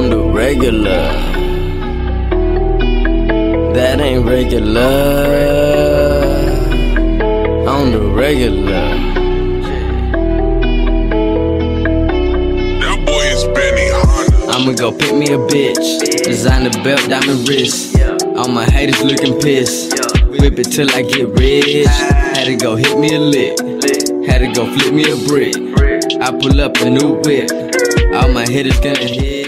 on the regular. That ain't regular. On the regular. That boy is Benny Honda. I'ma go pick me a bitch. Designer belt, diamond wrist. All my haters looking pissed. Whip it till I get rich. Had to go hit me a lick. Had to go flip me a brick. I pull up a new whip. All my hitters gonna hit.